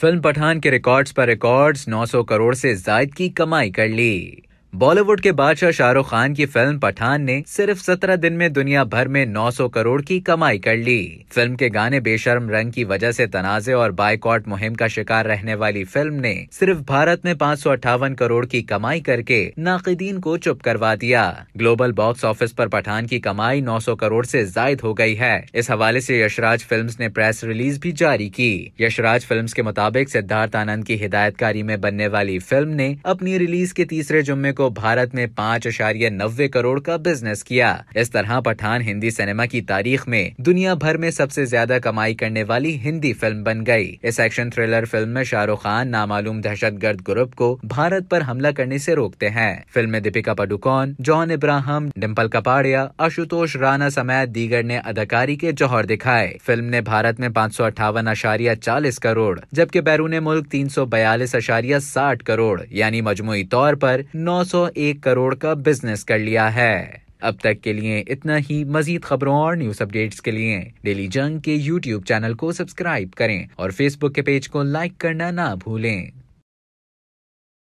Film Pathan के records पर records 900 crore से जायद की कमाई कर ली। बॉलीवुड के बादशाह शाहरुख खान की फ़िल्म पठान ने सिर्फ़ सत्रह दिन में दुनिया भर में 900 करोड़ की कमाई कर ली। फ़िल्म के गाने बेशर्म रंग की वजह से तनाजे और बाइकॉट मुहिम का शिकार रहने वाली फ़िल्म ने सिर्फ़ भारत में पाँच सौ अठावन करोड़ की कमाई करके नाकदीन को चुप करवा दिया। ग्लोबल बॉक्स ऑफ़िस पर पठान की कमाई 900 करोड़ से जायद हो गई है। इस हवाले से यशराज फिल्म्स ने प्रेस रिलीज़ भी जारी की। यशराज फिल्म्स के मुताबिक सिद्धार्थ आनंद की हिदायतकारी में बनने वाली फ़िल्म ने अपनी रिलीज़ के तीसरे जुम्मे को भारत में पाँच अशारिया नब्बे करोड़ का बिज़नेस किया। इस तरह पठान हिंदी सिनेमा की तारीख में दुनिया भर में सबसे ज़्यादा कमाई करने वाली हिंदी फ़िल्म बन गई। इस एक्शन थ्रिलर फ़िल्म में शाहरुख खान नामालूम दहशत गर्द ग्रुप को भारत पर हमला करने से रोकते हैं। फ़िल्म में दीपिका पडुकोन जॉन इब्राहम डिम्पल कपाड़िया, आशुतोष राणा समेत दीगर ने अदाकारी के जौहर दिखाए। फ़िल्म ने भारत में पाँच सौ अट्ठावन अशारिया चालीस करोड़, जबकि बैरून मुल्क तीन सौ बयालीस अशारिया साठ करोड़, यानी मजमुई तौर पर नौ 101 करोड़ का बिज़नेस कर लिया है। अब तक के लिए इतना ही मजीद खबरों और न्यूज़ अपडेट्स के लिए डेली जंग के यूट्यूब चैनल को सब्सक्राइब करें और फेसबुक के पेज को लाइक करना ना भूलें।